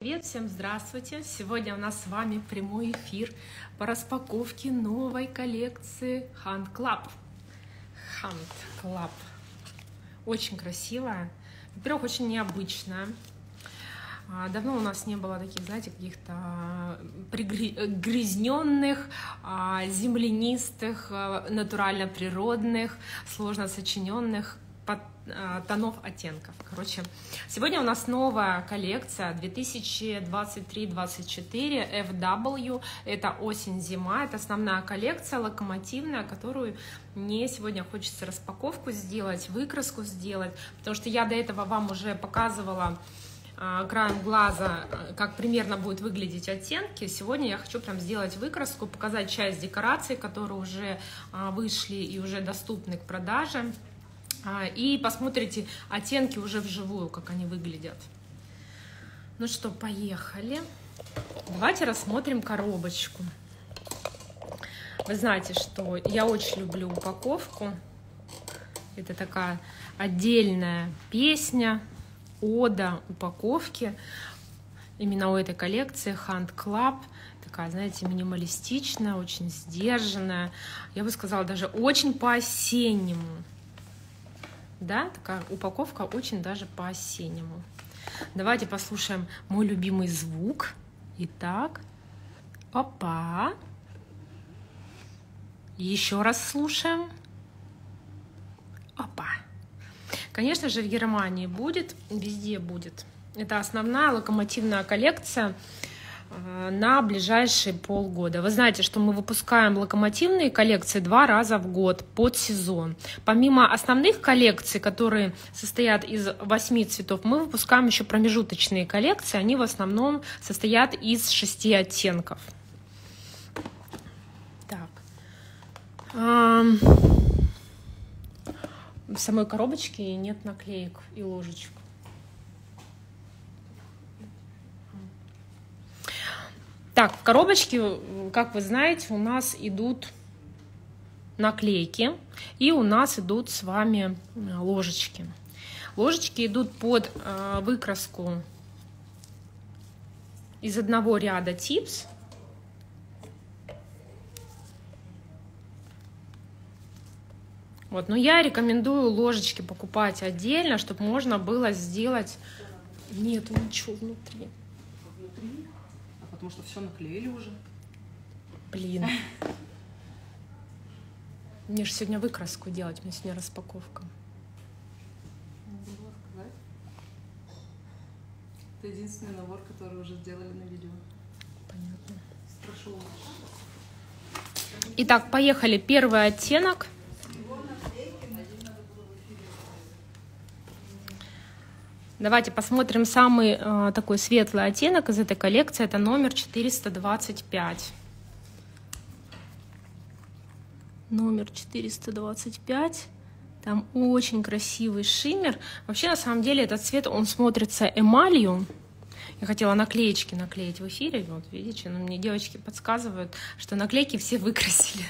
Привет, всем здравствуйте! Сегодня у нас с вами прямой эфир по распаковке новой коллекции Hunt Club. Hunt Club. Очень красивая. Во-первых, очень необычная. А, давно у нас не было таких, знаете, каких-то пригрязненных, а, землянистых, а, натурально природных, сложно сочиненных Э, тонов оттенков. Короче, сегодня у нас новая коллекция 2023-24 FW. Это осень-зима. Это основная коллекция, локомотивная, которую мне сегодня хочется распаковку сделать, выкраску сделать, потому что я до этого вам уже показывала э, краем глаза, э, как примерно будет выглядеть оттенки. Сегодня я хочу прям сделать выкраску, показать часть декораций, которые уже вышли и уже доступны к продаже. А, и посмотрите оттенки уже вживую, как они выглядят. Ну что, поехали. Давайте рассмотрим коробочку. Вы знаете, что я очень люблю упаковку. Это такая отдельная песня, ода упаковки. Именно у этой коллекции Hunt Club. Такая, знаете, минималистичная, очень сдержанная. Я бы сказала, даже очень по-осеннему. Да, такая упаковка очень даже по-осеннему. Давайте послушаем мой любимый звук. Итак, опа. Еще раз слушаем. Опа. Конечно же, в Германии будет, везде будет. Это основная локомотивная коллекция на ближайшие полгода. Вы знаете, что мы выпускаем локомотивные коллекции два раза в год под сезон. Помимо основных коллекций, которые состоят из восьми цветов, мы выпускаем еще промежуточные коллекции. Они в основном состоят из шести оттенков. Так. В самой коробочке нет наклеек и ложечек. Так, в коробочке, как вы знаете, у нас идут наклейки и у нас идут с вами э, ложечки. Ложечки идут под э, выкраску из одного ряда типс. Вот, но я рекомендую ложечки покупать отдельно, чтобы можно было сделать... Нет, ничего внутри потому что все наклеили уже. Блин. Мне же сегодня выкраску делать, мне сегодня распаковка. Это единственный набор, который уже сделали на видео. Понятно. Спрошу. Итак, поехали. Первый оттенок – Давайте посмотрим самый э, такой светлый оттенок из этой коллекции. Это номер 425. Номер 425. Там очень красивый шиммер. Вообще, на самом деле, этот цвет, он смотрится эмалью. Я хотела наклеечки наклеить в эфире. Вот, видите, но мне девочки подсказывают, что наклейки все выкрасили.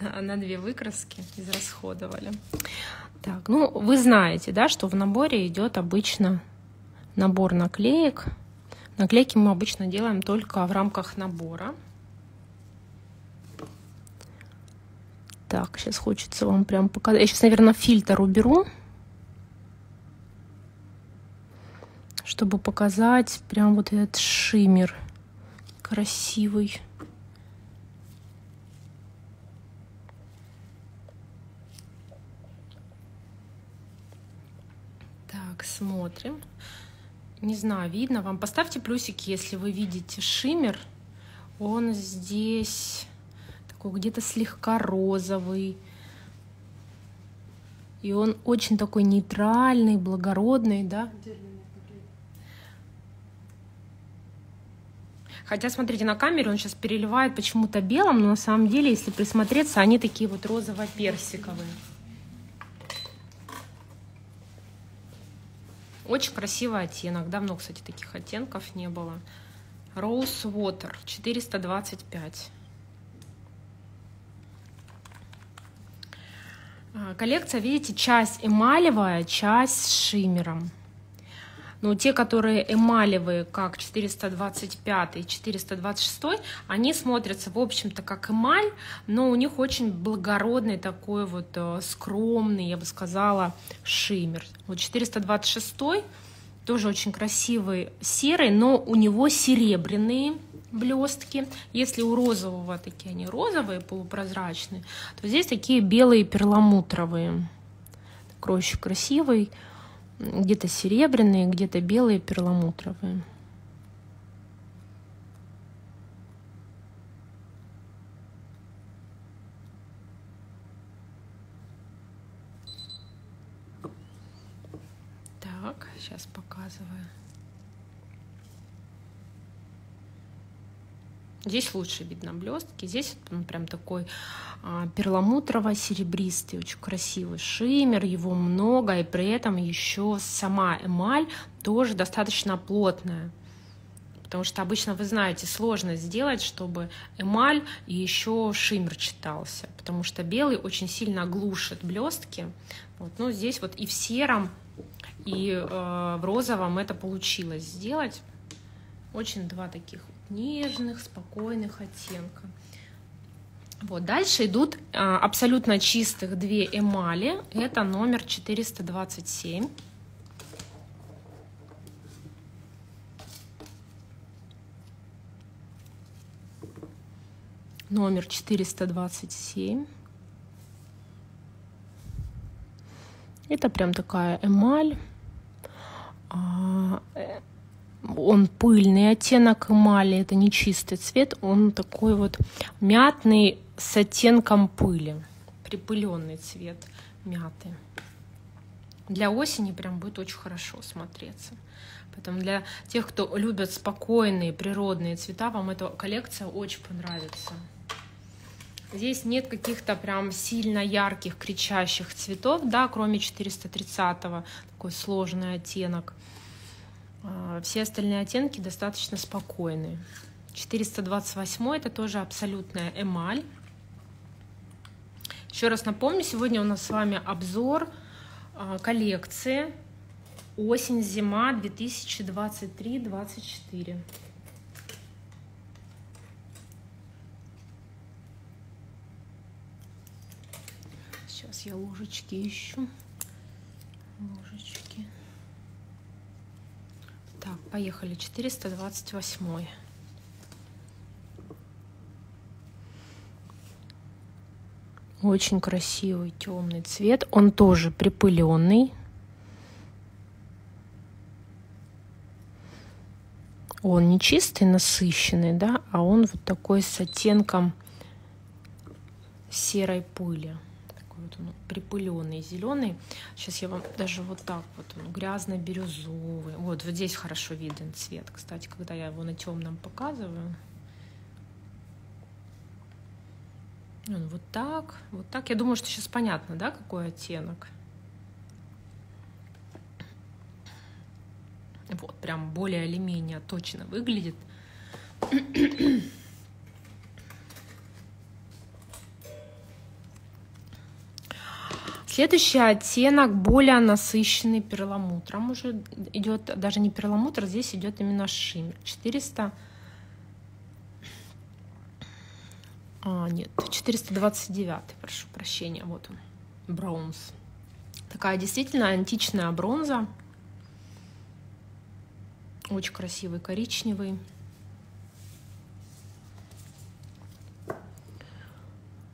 На две выкраски израсходовали. Так, ну вы знаете, да, что в наборе идет обычно набор наклеек. Наклейки мы обычно делаем только в рамках набора. Так, сейчас хочется вам прям показать. Я сейчас, наверное, фильтр уберу, чтобы показать прям вот этот шиммер красивый. Так, смотрим. Не знаю, видно вам. Поставьте плюсики, если вы видите шиммер. Он здесь такой где-то слегка розовый. И он очень такой нейтральный, благородный, да? Хотя, смотрите, на камере он сейчас переливает почему-то белым, но на самом деле, если присмотреться, они такие вот розово-персиковые. Очень красивый оттенок. Давно, кстати, таких оттенков не было. Rose Water 425. А, коллекция, видите, часть эмалевая, часть с шиммером. Но те, которые эмалевые, как 425 и 426, они смотрятся, в общем-то, как эмаль, но у них очень благородный такой вот э, скромный, я бы сказала, шиммер. Вот 426 тоже очень красивый серый, но у него серебряные блестки. Если у розового такие они розовые, полупрозрачные, то здесь такие белые перламутровые. Такой красивый где-то серебряные, где-то белые, перламутровые. Так, сейчас показываю. Здесь лучше видно блестки. Здесь он прям такой а, перламутрово-серебристый, очень красивый шиммер, его много, и при этом еще сама эмаль тоже достаточно плотная. Потому что обычно, вы знаете, сложно сделать, чтобы эмаль и еще шиммер читался. Потому что белый очень сильно глушит блестки. Вот. Но здесь вот и в сером, и э, в розовом это получилось сделать. Очень два таких нежных, спокойных оттенка. Вот, дальше идут а, абсолютно чистых две эмали. Это номер 427. Номер 427. Это прям такая эмаль. А, э, он пыльный оттенок эмали, это не чистый цвет, он такой вот мятный с оттенком пыли, припыленный цвет мяты. Для осени прям будет очень хорошо смотреться. Поэтому для тех, кто любит спокойные природные цвета, вам эта коллекция очень понравится. Здесь нет каких-то прям сильно ярких, кричащих цветов, да, кроме 430-го, такой сложный оттенок. А, все остальные оттенки достаточно спокойные. 428 это тоже абсолютная эмаль. Еще раз напомню, сегодня у нас с вами обзор а, коллекции осень-зима 2023-2024. Сейчас я ложечки ищу. Ложечки. Так, поехали. 428. Очень красивый темный цвет. Он тоже припыленный. Он не чистый, насыщенный, да, а он вот такой с оттенком серой пыли вот он припыленный зеленый. Сейчас я вам даже вот так вот, он грязно-бирюзовый. Вот, вот здесь хорошо виден цвет, кстати, когда я его на темном показываю. Он вот так, вот так. Я думаю, что сейчас понятно, да, какой оттенок. Вот, прям более или менее точно выглядит. Следующий оттенок более насыщенный перламутром уже идет, даже не перламутр, здесь идет именно шиммер. 400, а, нет, 429, прошу прощения, вот он, бронз. Такая действительно античная бронза. Очень красивый коричневый.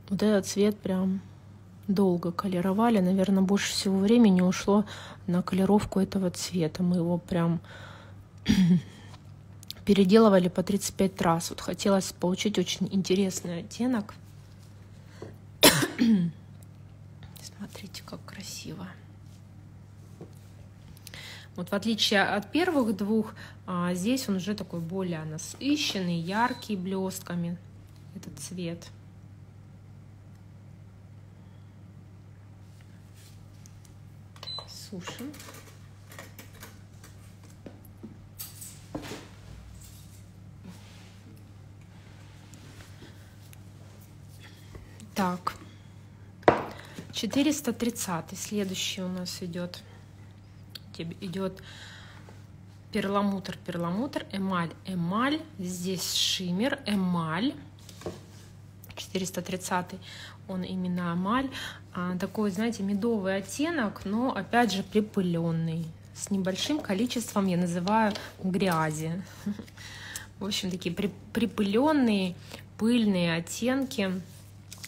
Вот этот цвет прям долго колеровали. Наверное, больше всего времени ушло на колеровку этого цвета. Мы его прям переделывали по 35 раз. Вот хотелось получить очень интересный оттенок. Смотрите, как красиво. Вот в отличие от первых двух, а, здесь он уже такой более насыщенный, яркий блестками этот цвет. Сушим. Так, 430 следующий у нас идет. Идет перламутр, перламутр, эмаль, эмаль, здесь шиммер, эмаль, 430 он именно эмаль, а, такой, знаете, медовый оттенок, но опять же припыленный, с небольшим количеством, я называю, грязи. В общем, такие припыленные, пыльные оттенки.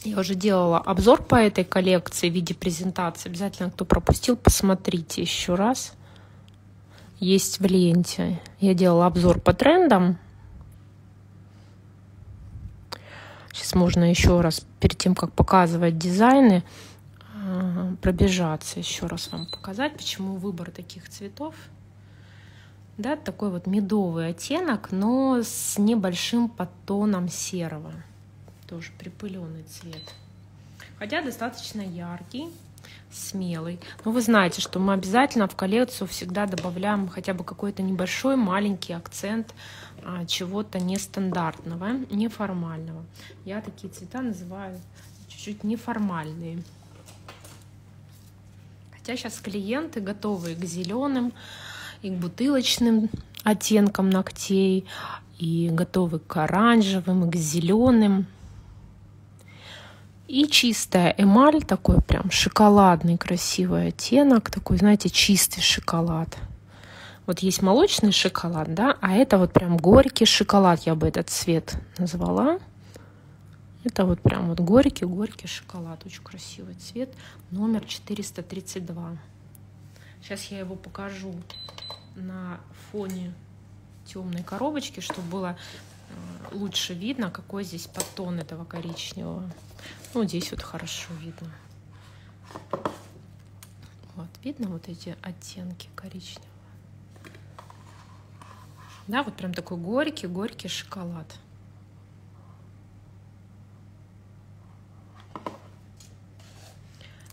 Я уже делала обзор по этой коллекции в виде презентации. Обязательно, кто пропустил, посмотрите еще раз. Есть в ленте. Я делала обзор по трендам. Сейчас можно еще раз, перед тем, как показывать дизайны, э, пробежаться, еще раз вам показать, почему выбор таких цветов. Да, такой вот медовый оттенок, но с небольшим подтоном серого. Тоже припыленный цвет. Хотя достаточно яркий, смелый. Но вы знаете, что мы обязательно в коллекцию всегда добавляем хотя бы какой-то небольшой маленький акцент а, чего-то нестандартного, неформального. Я такие цвета называю чуть-чуть неформальные. Хотя сейчас клиенты готовы к зеленым, и к бутылочным оттенкам ногтей, и готовы к оранжевым, и к зеленым. И чистая эмаль, такой прям шоколадный красивый оттенок, такой, знаете, чистый шоколад. Вот есть молочный шоколад, да, а это вот прям горький шоколад, я бы этот цвет назвала. Это вот прям вот горький-горький шоколад, очень красивый цвет, номер 432. Сейчас я его покажу на фоне темной коробочки, чтобы было э, лучше видно, какой здесь подтон этого коричневого. Ну, здесь вот хорошо видно. Вот, видно вот эти оттенки коричневого? Да, вот прям такой горький-горький шоколад.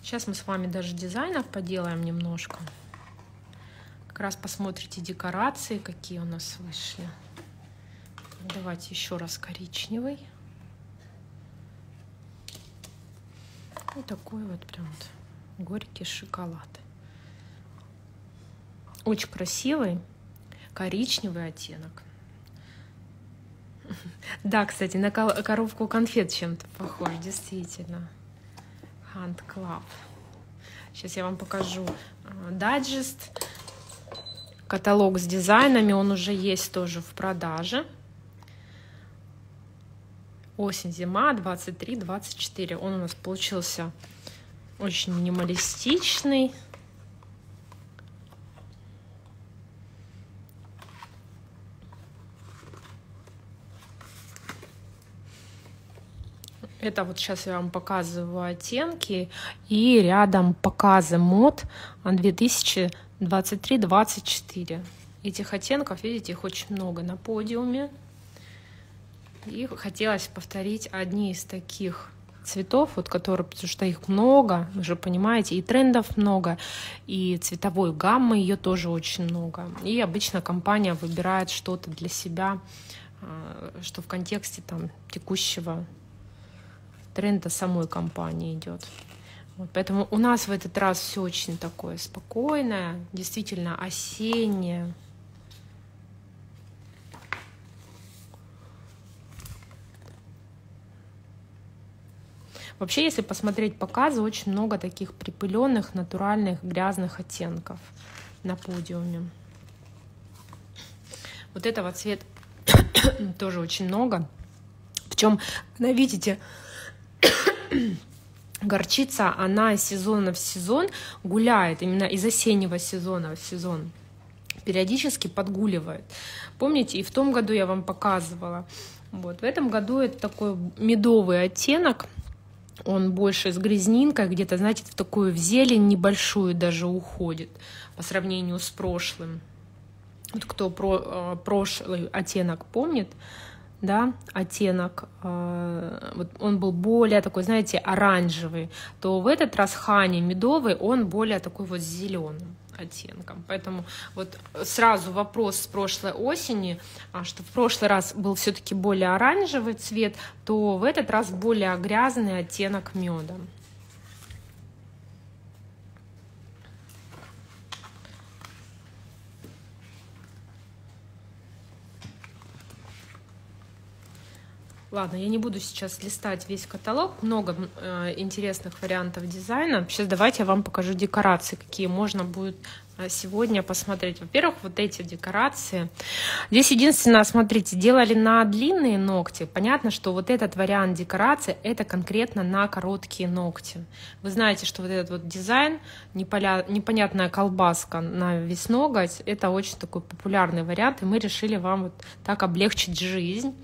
Сейчас мы с вами даже дизайнов поделаем немножко. Как раз посмотрите декорации, какие у нас вышли. Давайте еще раз коричневый. И такой вот прям вот горький шоколад. Очень красивый коричневый оттенок. Да, кстати, на коробку конфет чем-то похож, действительно. Hand Club. Сейчас я вам покажу дайджест каталог с дизайнами, он уже есть тоже в продаже. Осень-зима 23-24. Он у нас получился очень минималистичный. Это вот сейчас я вам показываю оттенки и рядом показы мод 2000 23-24. Этих оттенков, видите, их очень много на подиуме. И хотелось повторить одни из таких цветов, вот которые, потому что их много, вы же понимаете, и трендов много, и цветовой гаммы ее тоже очень много. И обычно компания выбирает что-то для себя, а, что в контексте там текущего тренда самой компании идет. Вот, поэтому у нас в этот раз все очень такое спокойное, действительно осеннее. Вообще, если посмотреть показы, очень много таких припыленных, натуральных, грязных оттенков на подиуме. Вот этого цвета тоже очень много. Причем, видите, горчица, она из сезона в сезон гуляет, именно из осеннего сезона в сезон периодически подгуливает. Помните, и в том году я вам показывала. Вот. В этом году это такой медовый оттенок, он больше с грязнинкой, где-то, знаете, в такую в зелень небольшую даже уходит по сравнению с прошлым. Вот кто про, э, прошлый оттенок помнит, да, оттенок, э, вот он был более такой, знаете, оранжевый, то в этот раз хани медовый, он более такой вот зеленым оттенком. Поэтому вот сразу вопрос с прошлой осени, а, что в прошлый раз был все-таки более оранжевый цвет, то в этот раз более грязный оттенок меда. Ладно, я не буду сейчас листать весь каталог. Много э, интересных вариантов дизайна. Сейчас давайте я вам покажу декорации, какие можно будет э, сегодня посмотреть. Во-первых, вот эти декорации. Здесь единственное, смотрите, делали на длинные ногти. Понятно, что вот этот вариант декорации, это конкретно на короткие ногти. Вы знаете, что вот этот вот дизайн, непонятная колбаска на весь ноготь, это очень такой популярный вариант, и мы решили вам вот так облегчить жизнь.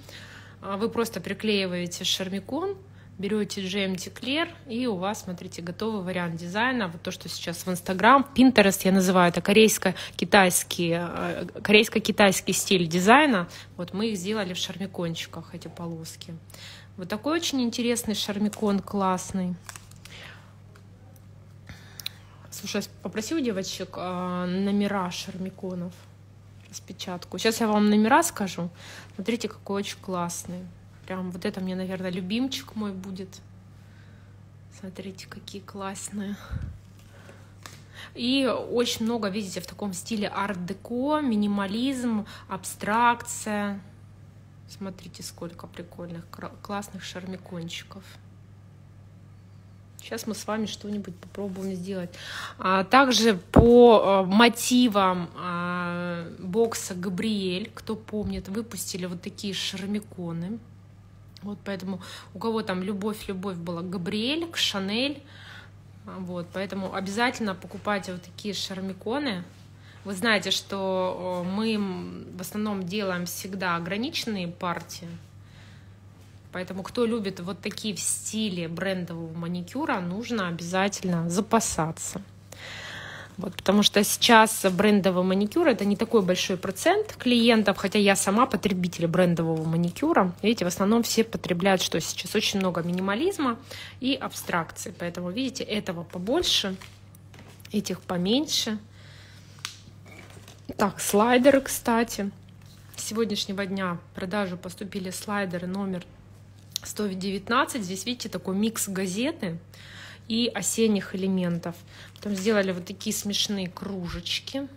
А вы просто приклеиваете шармикон, берете GMT Clear, и у вас, смотрите, готовый вариант дизайна. Вот то, что сейчас в Instagram, Pinterest я называю, это корейско-китайский, э, корейско-китайский стиль дизайна. Вот мы их сделали в шармикончиках, эти полоски. Вот такой очень интересный шармикон, классный. Слушай, попроси у девочек э, номера шармиконов распечатку. Сейчас я вам номера скажу. Смотрите, какой очень классный. Прям вот это мне, наверное, любимчик мой будет. Смотрите, какие классные. И очень много, видите, в таком стиле арт-деко, минимализм, абстракция. Смотрите, сколько прикольных, классных шармикончиков. Сейчас мы с вами что-нибудь попробуем сделать. А также по э, мотивам а, бокса Габриэль, кто помнит, выпустили вот такие шармиконы. Вот поэтому у кого там любовь-любовь была Габриэль, к Шанель. Вот, поэтому обязательно покупайте вот такие шармиконы. Вы знаете, что мы в основном делаем всегда ограниченные партии. Поэтому, кто любит вот такие в стиле брендового маникюра, нужно обязательно запасаться. Вот, потому что сейчас брендовый маникюр это не такой большой процент клиентов, хотя я сама потребитель брендового маникюра. Видите, в основном все потребляют, что сейчас очень много минимализма и абстракции. Поэтому, видите, этого побольше, этих поменьше. Так, слайдеры, кстати. С сегодняшнего дня в продажу поступили слайдеры номер 119. Здесь, видите, такой микс газеты и осенних элементов. Потом сделали вот такие смешные кружечки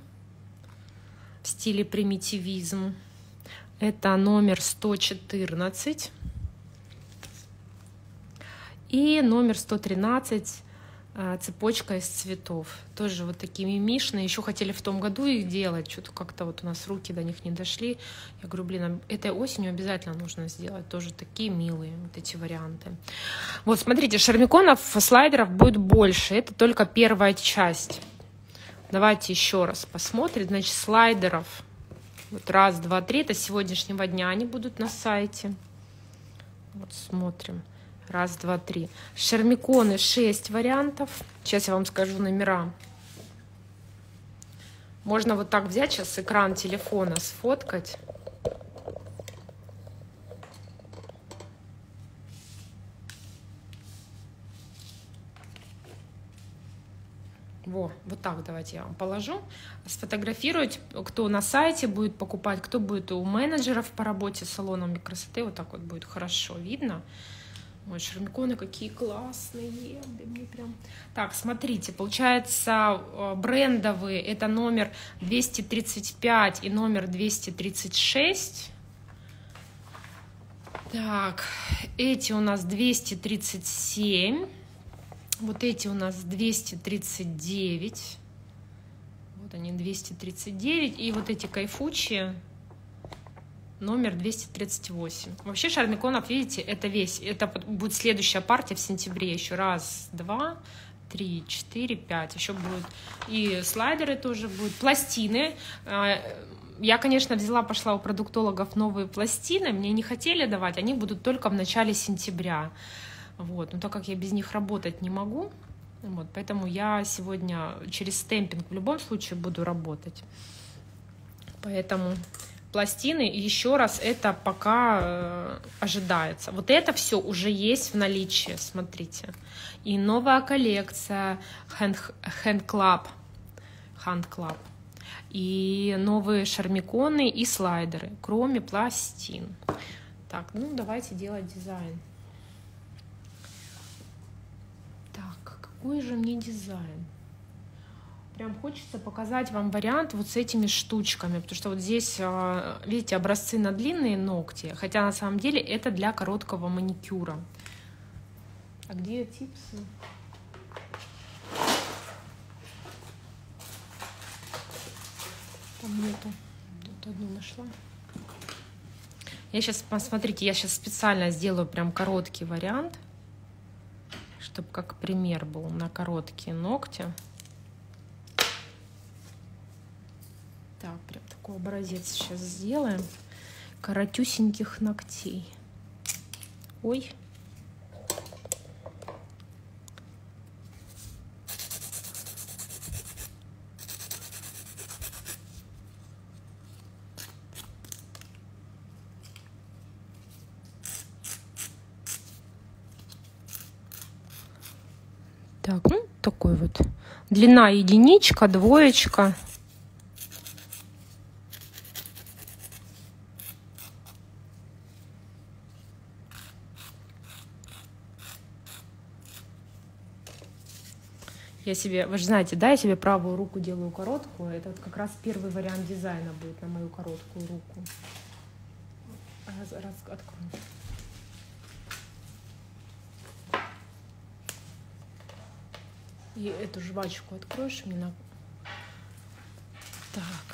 в стиле примитивизм. Это номер 114. И номер 113 а, цепочка из цветов. Тоже вот такие мимишные. Еще хотели в том году их делать. Что-то как-то вот у нас руки до них не дошли. Я говорю, блин, а этой осенью обязательно нужно сделать. Тоже такие милые вот эти варианты. Вот, смотрите, шармиконов, слайдеров будет больше. Это только первая часть. Давайте еще раз посмотрим. Значит, слайдеров. Вот раз, два, три. Это сегодняшнего дня они будут на сайте. Вот смотрим. Раз, два, три. Шармиконы 6 вариантов. Сейчас я вам скажу номера. Можно вот так взять сейчас экран телефона, сфоткать. Во, вот так давайте я вам положу. Сфотографировать, кто на сайте будет покупать, кто будет у менеджеров по работе с салонами красоты. Вот так вот будет хорошо видно. Ой, шармиконы какие классные. Да мне прям... Так, смотрите, получается э, брендовые это номер 235 и номер 236. Так, эти у нас 237. Вот эти у нас 239. Вот они 239. И вот эти кайфучие номер 238. Вообще шармиконов, видите, это весь. Это будет следующая партия в сентябре. Еще раз, два, три, четыре, пять. Еще будут и слайдеры тоже будут. Пластины. А, я, конечно, взяла, пошла у продуктологов новые пластины. Мне не хотели давать, они будут только в начале сентября. Вот. Но так как я без них работать не могу, вот, поэтому я сегодня через стемпинг в любом случае буду работать. Поэтому пластины. И еще раз, это пока э, ожидается. Вот это все уже есть в наличии, смотрите. И новая коллекция Hand, Hand Club. Hand Club. И новые шармиконы и слайдеры, кроме пластин. Так, ну давайте делать дизайн. Так, какой же мне дизайн? Прям хочется показать вам вариант вот с этими штучками, потому что вот здесь, а, видите, образцы на длинные ногти, хотя на самом деле это для короткого маникюра. А где типсы? Там нету. Тут одну нашла. Я сейчас, посмотрите, я сейчас специально сделаю прям короткий вариант, чтобы как пример был на короткие ногти. Так, прям такой образец сейчас сделаем. Коротюсеньких ногтей. Ой. Так, ну такой вот. Длина единичка, двоечка. Я себе, вы же знаете, да, я себе правую руку делаю короткую. Это вот как раз первый вариант дизайна будет на мою короткую руку. Раз, раз, открою. И эту жвачку откроешь мне на... Так.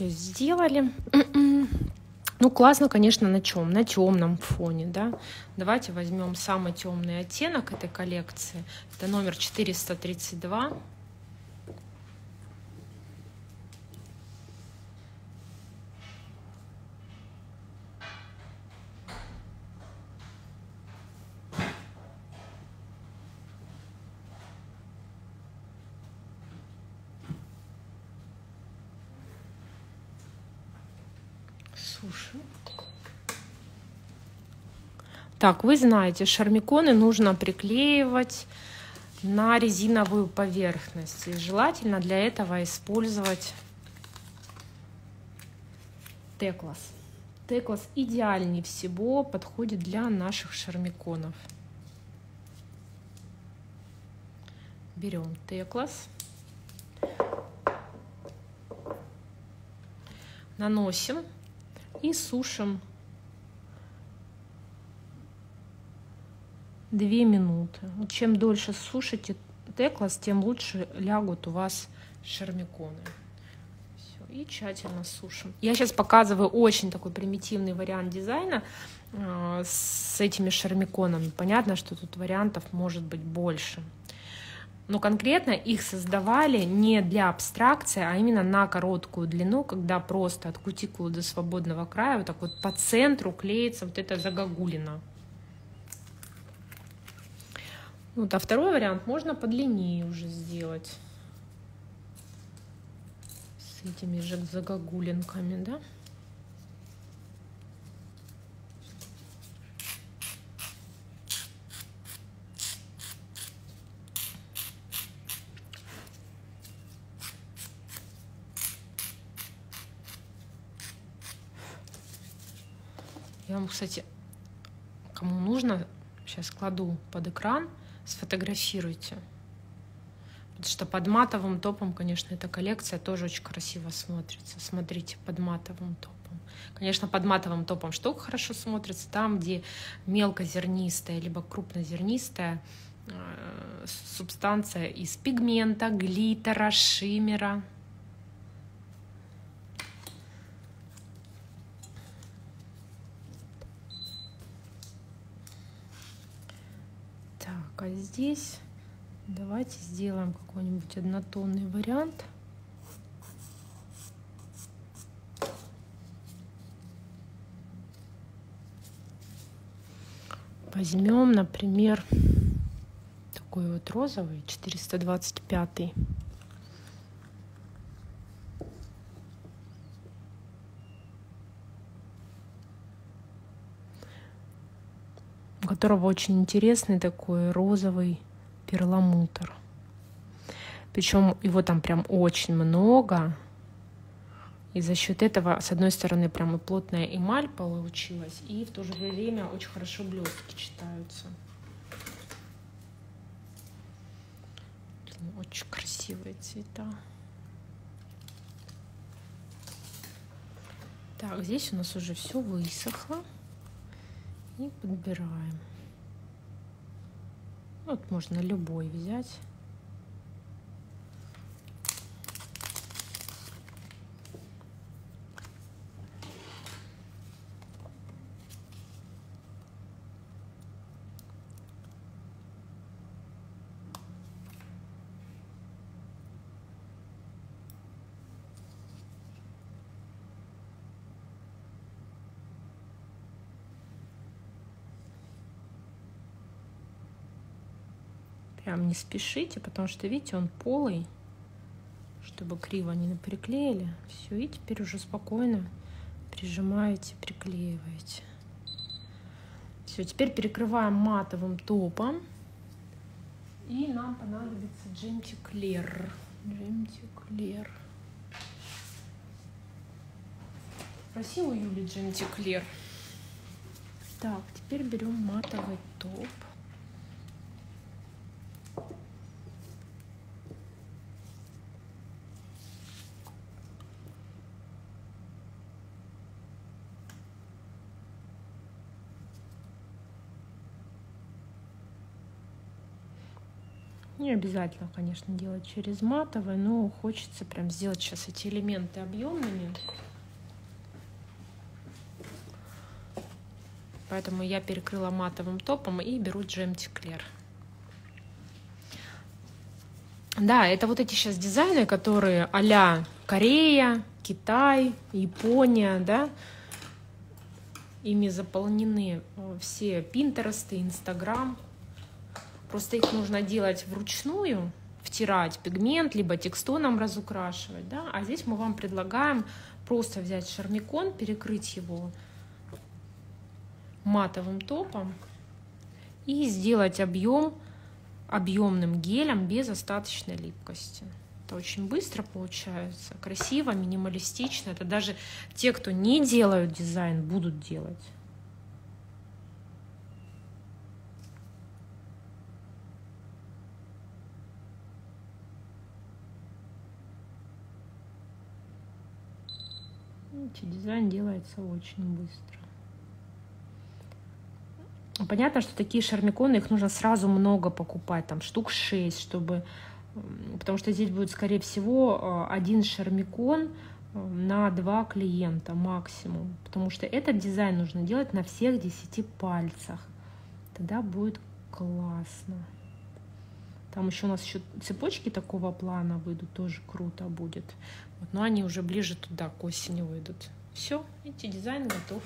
Все сделали. Ну, классно, конечно, на чем? На темном фоне, да. Давайте возьмем самый темный оттенок этой коллекции. Это номер 432. Так, вы знаете, шармиконы нужно приклеивать на резиновую поверхность. И желательно для этого использовать Теклас. Теклас идеальнее всего подходит для наших шармиконов. Берем Теклас. Наносим и сушим 2 минуты. Чем дольше сушите теклас, тем лучше лягут у вас шармиконы. Все, и тщательно сушим. Я сейчас показываю очень такой примитивный вариант дизайна э, с этими шармиконами. Понятно, что тут вариантов может быть больше но конкретно их создавали не для абстракции, а именно на короткую длину, когда просто от кутикулы до свободного края вот так вот по центру клеится вот эта загогулина. Вот, а второй вариант можно подлиннее уже сделать. С этими же загогулинками, да? Я вам, кстати, кому нужно, сейчас кладу под экран, сфотографируйте. Потому что под матовым топом, конечно, эта коллекция тоже очень красиво смотрится. Смотрите, под матовым топом. Конечно, под матовым топом что хорошо смотрится? Там, где мелкозернистая, либо крупнозернистая э, субстанция из пигмента, глиттера, шиммера. Так, а здесь давайте сделаем какой-нибудь однотонный вариант. Возьмем, например, такой вот розовый, 425. Которого очень интересный такой розовый перламутр. Причем его там прям очень много. И за счет этого, с одной стороны, прям и плотная эмаль получилась, и в то же время очень хорошо блестки читаются. Очень красивые цвета. Так, здесь у нас уже все высохло. И подбираем. Вот можно любой взять. Прям не спешите, потому что, видите, он полый, чтобы криво не приклеили. Все, и теперь уже спокойно прижимаете, приклеиваете. Все, теперь перекрываем матовым топом. И нам понадобится Джемти Клер. Джемти Клер. Спросил у Юли Джемти Клер. Так, теперь берем матовый топ. Не обязательно, конечно, делать через матовый, но хочется прям сделать сейчас эти элементы объемными. Поэтому я перекрыла матовым топом и беру Джемти Клер. Да, это вот эти сейчас дизайны, которые а Корея, Китай, Япония, да, ими заполнены э, все Пинтересты, Инстаграм. Просто их нужно делать вручную, втирать пигмент, либо текстоном разукрашивать. Да? А здесь мы вам предлагаем просто взять шармикон, перекрыть его матовым топом и сделать объем объемным гелем без остаточной липкости. Это очень быстро получается, красиво, минималистично. Это даже те, кто не делают дизайн, будут делать. Видите, дизайн делается очень быстро. Понятно, что такие шармиконы, их нужно сразу много покупать, там штук 6, чтобы... Потому что здесь будет, скорее всего, э, один шармикон э, на два клиента максимум. Потому что этот дизайн нужно делать на всех 10 пальцах. Тогда будет классно. Там еще у нас еще цепочки такого плана выйдут, тоже круто будет. Вот, но они уже ближе туда, к осени выйдут. Все, видите, дизайн готов.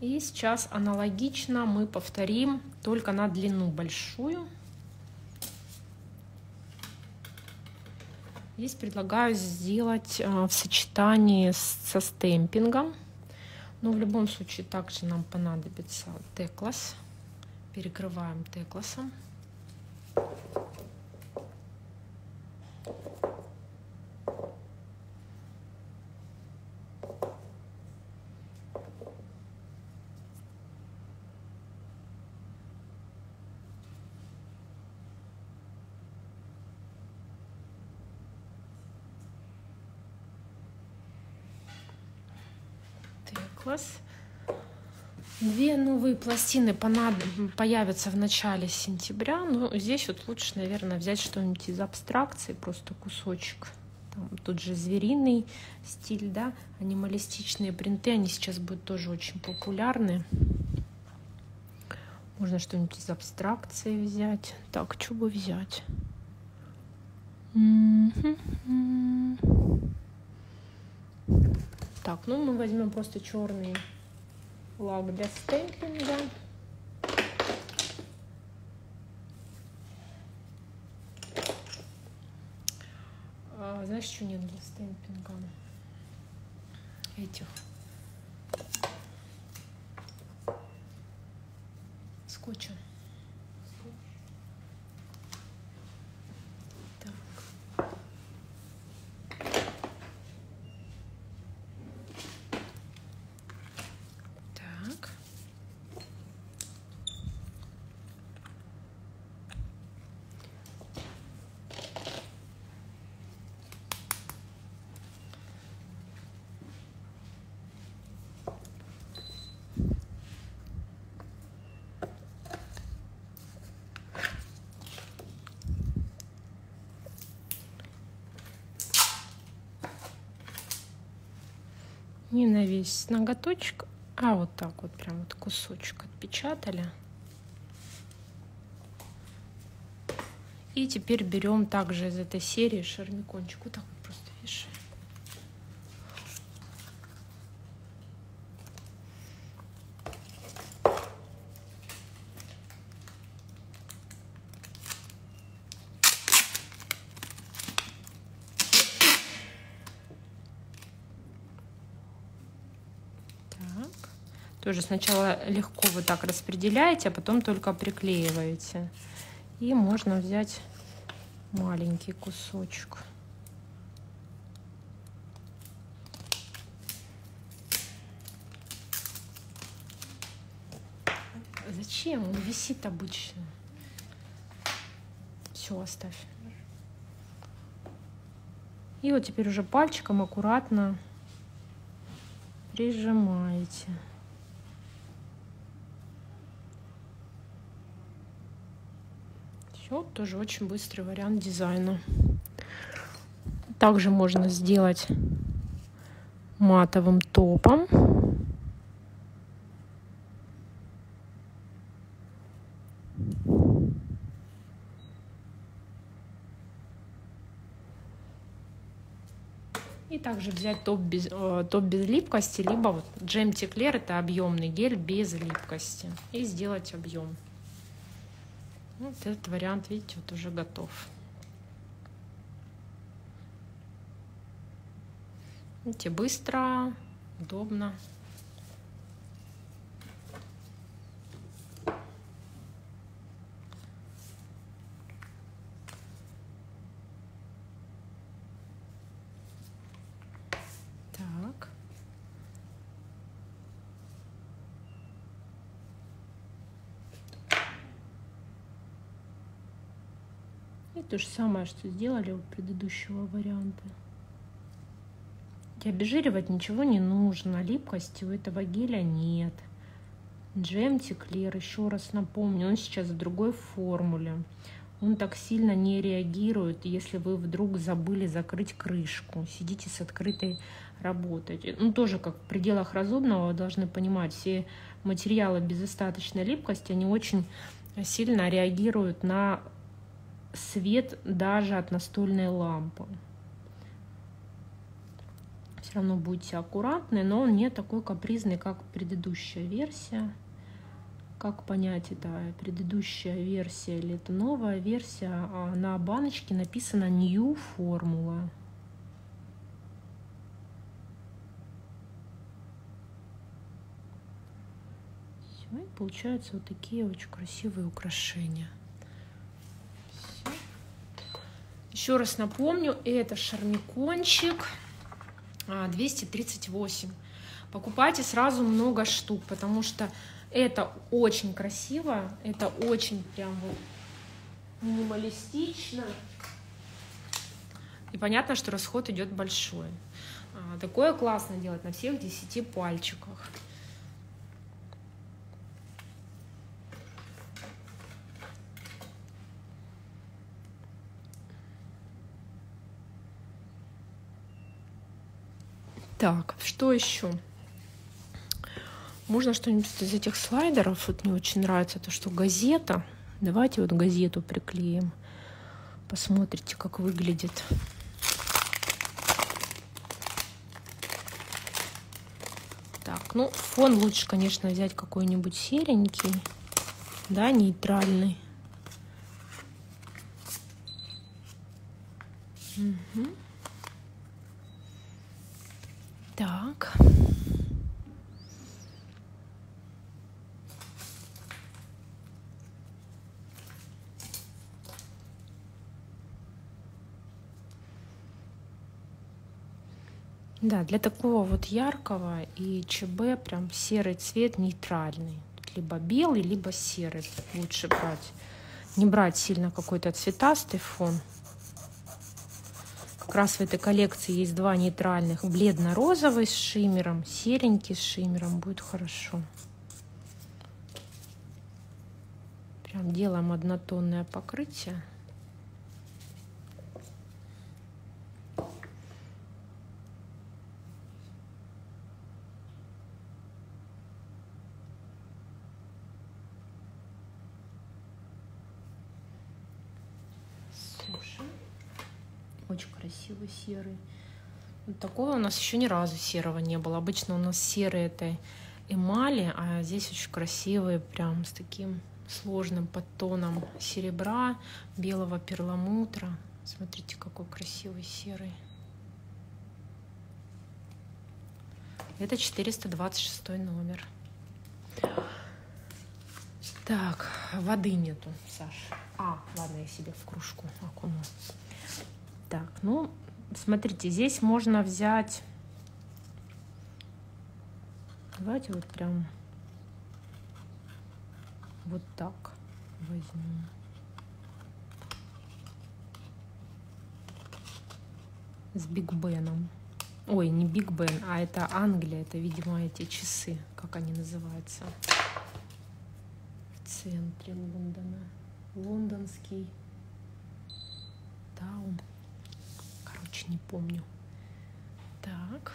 И сейчас аналогично мы повторим только на длину большую. Здесь предлагаю сделать э, в сочетании со стемпингом. Но в любом случае также нам понадобится теклас. Перекрываем текласом. Теклас. Две новые пластины понад... появятся в начале сентября. Но ну, здесь вот лучше, наверное, взять что-нибудь из абстракции, просто кусочек. Там, тут же звериный стиль, да, анималистичные принты, они сейчас будут тоже очень популярны. Можно что-нибудь из абстракции взять. Так, что бы взять? Так, ну мы возьмем просто черный лак для стемпинга. А, знаешь, что нет для стемпинга? Этих. Скотча. Так. Не на весь ноготочек, а вот так вот прям вот кусочек отпечатали. И теперь берем также из этой серии шармикончик. Вот так вот просто вешаем. Тоже сначала легко вот так распределяете, а потом только приклеиваете. И можно взять маленький кусочек. Зачем? Он висит обычно. Все, оставь. И вот теперь уже пальчиком аккуратно прижимаете. Все, тоже очень быстрый вариант дизайна. Также можно сделать матовым топом. И также взять топ без, э, топ без липкости, либо вот джем теклер это объемный гель без липкости. И сделать объем. Вот этот вариант, видите, вот уже готов. Видите, быстро, удобно. И то же самое, что сделали у предыдущего варианта. И обезжиривать ничего не нужно, липкости у этого геля нет. Джем Теклер, еще раз напомню, он сейчас в другой формуле. Он так сильно не реагирует, если вы вдруг забыли закрыть крышку, сидите с открытой работой. Ну, тоже как в пределах разумного должны понимать, все материалы без остаточной липкости, они очень сильно реагируют на свет даже от настольной лампы. Все равно будьте аккуратны, но он не такой капризный, как предыдущая версия. Как понять, это предыдущая версия или это новая версия? А на баночке написано New Formula. Все, и получаются вот такие очень красивые украшения. Еще раз напомню, это шармикончик 238. А, Покупайте сразу много штук, потому что это очень красиво, это очень прям вот минималистично. И понятно, что расход идет большой. А, такое классно делать на всех 10 пальчиках. Так, что еще? Можно что-нибудь из этих слайдеров? Вот мне очень нравится то, что газета. Давайте вот газету приклеим. Посмотрите, как выглядит. Так, ну, фон лучше, конечно, взять какой-нибудь серенький, да, нейтральный. Угу. Так. Да, для такого вот яркого и ЧБ прям серый цвет нейтральный. Либо белый, либо серый лучше брать. Не брать сильно какой-то цветастый фон. Как раз в этой коллекции есть два нейтральных. Бледно-розовый с шиммером, серенький с шиммером. Будет хорошо. Прям делаем однотонное покрытие. Очень красивый серый. Вот такого у нас еще ни разу серого не было. Обычно у нас серые это эмали, а здесь очень красивые, прям с таким сложным подтоном серебра, белого перламутра. Смотрите, какой красивый серый. Это 426 номер. Так, воды нету, Саш. А, ладно, я себе в кружку окуну. Так, ну, смотрите, здесь можно взять... Давайте вот прям вот так возьму. С Биг Беном. Ой, не Биг Бен, а это Англия. Это, видимо, эти часы, как они называются. В центре Лондона. Лондонский таун. Короче, не помню. Так.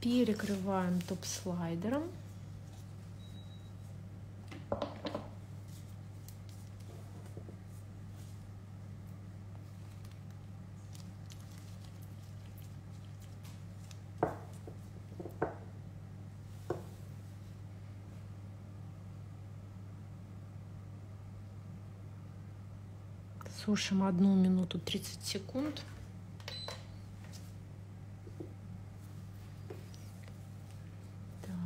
Перекрываем топ-слайдером. Сушим одну минуту 30 секунд. Так.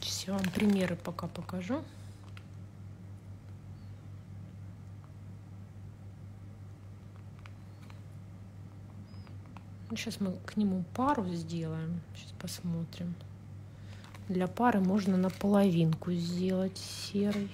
Сейчас я вам примеры пока покажу. Сейчас мы к нему пару сделаем. Сейчас посмотрим. Для пары можно наполовинку сделать серый.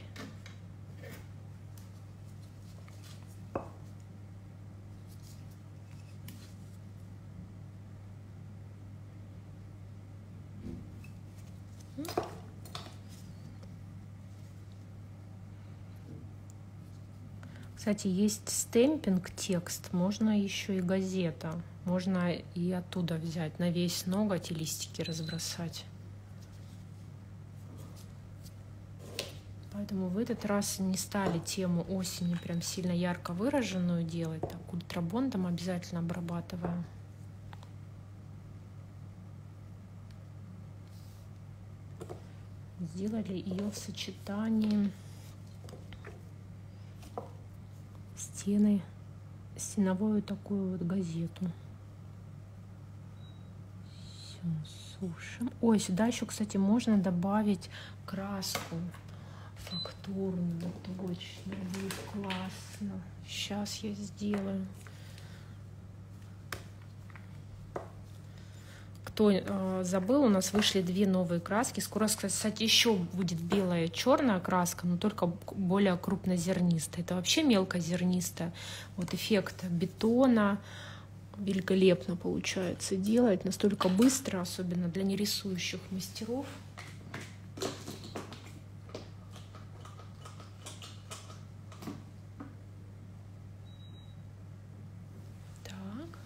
Кстати, есть стемпинг текст, можно еще и газета. Можно и оттуда взять, на весь ноготь и листики разбросать. Поэтому в этот раз не стали тему осени прям сильно ярко выраженную делать. Так, ультрабондом обязательно обрабатываем. Сделали ее в сочетании стены, стеновую такую вот газету сушим. Ой, сюда еще, кстати, можно добавить краску фактурную, точно, будет классно. Сейчас я сделаю. Кто э, забыл, у нас вышли две новые краски. Скоро, кстати, еще будет белая черная краска, но только более крупнозернистая. Это вообще мелкозернистая. Вот эффект бетона, великолепно получается делать, настолько быстро, особенно для нерисующих мастеров. Так.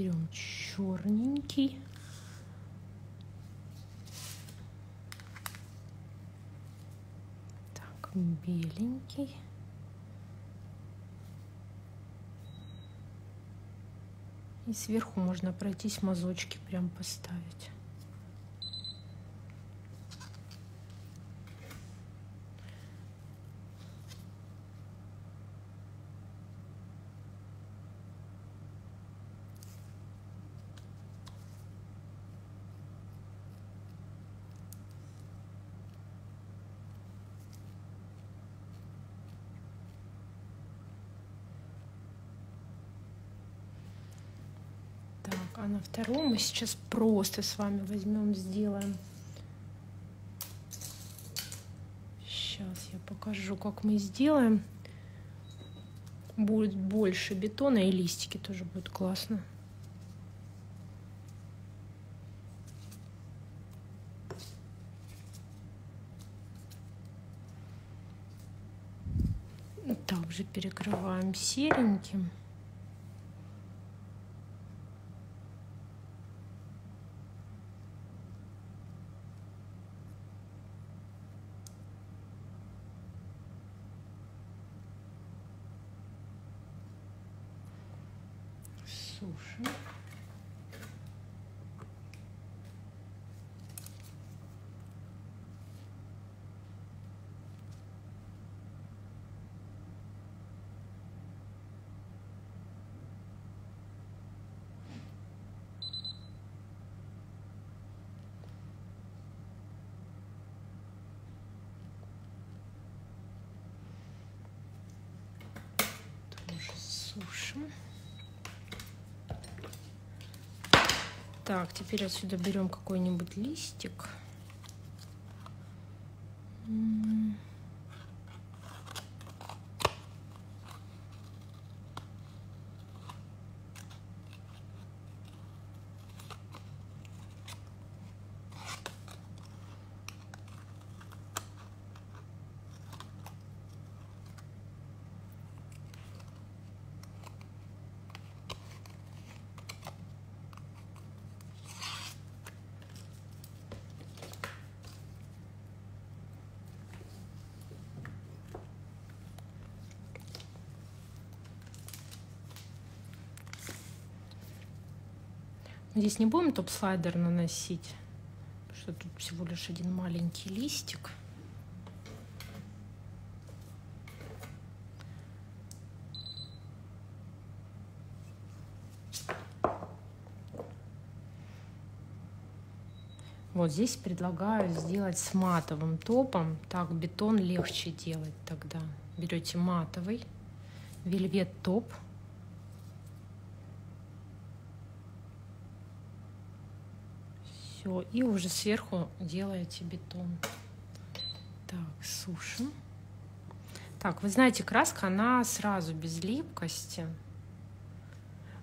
Берем черненький. Так, беленький. И сверху можно пройтись мазочки прям поставить. А на втором мы сейчас просто с вами возьмем, сделаем. Сейчас я покажу, как мы сделаем. Будет больше бетона и листики тоже будет классно. Также перекрываем сереньким. Так, теперь отсюда берем какой-нибудь листик. Здесь не будем топ-слайдер наносить, потому что тут всего лишь один маленький листик. Вот здесь предлагаю сделать с матовым топом. Так бетон легче делать тогда. Берете матовый вельвет топ. И уже сверху делаете бетон. Так, сушим. Так, вы знаете, краска, она сразу без липкости.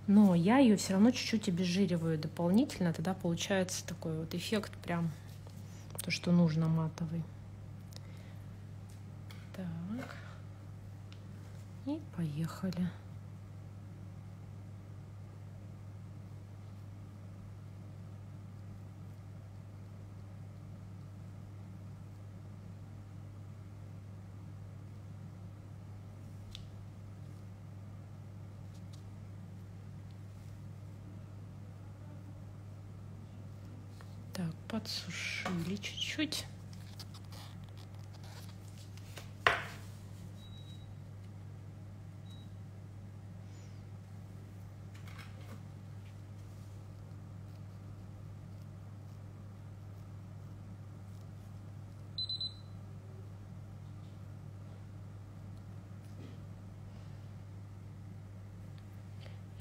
Но я ее все равно чуть-чуть обезжириваю дополнительно. Тогда получается такой вот эффект прям то, что нужно матовый. Так. И поехали. Так, подсушили чуть-чуть.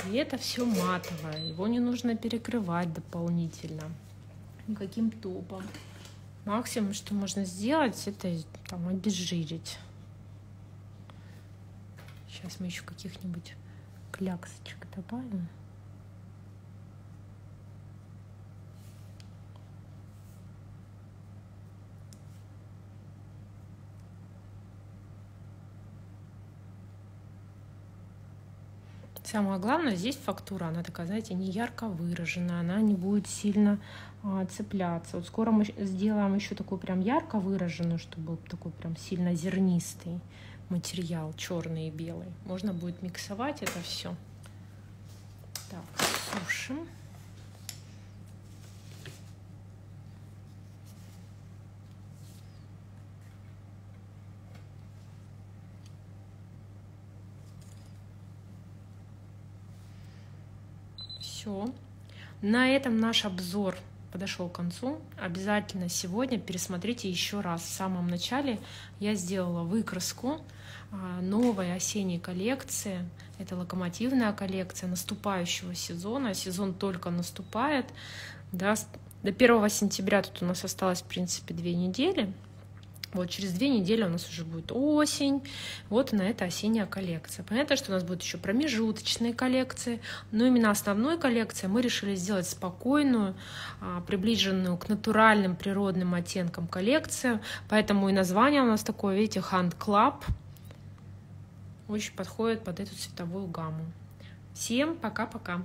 И это все матовое, его не нужно перекрывать дополнительно никаким топом. Максимум, что можно сделать, это там обезжирить. Сейчас мы еще каких-нибудь кляксочек добавим. Самое главное, здесь фактура, она такая, знаете, не ярко выраженная, она не будет сильно а, цепляться. Вот скоро мы сделаем еще такую прям ярко выраженную, чтобы был такой прям сильно зернистый материал, черный и белый. Можно будет миксовать это все. Так, сушим. Все. На этом наш обзор подошел к концу. Обязательно сегодня пересмотрите еще раз. В самом начале я сделала выкраску а, новой осенней коллекции. Это локомотивная коллекция наступающего сезона. Сезон только наступает. До 1 сентября тут у нас осталось, в принципе, две недели. Вот через две недели у нас уже будет осень. Вот на это осенняя коллекция. Понятно, что у нас будут еще промежуточные коллекции, но именно основной коллекции мы решили сделать спокойную, а, приближенную к натуральным природным оттенкам коллекцию. Поэтому и название у нас такое, видите, Hand Club. очень подходит под эту цветовую гамму. Всем пока-пока!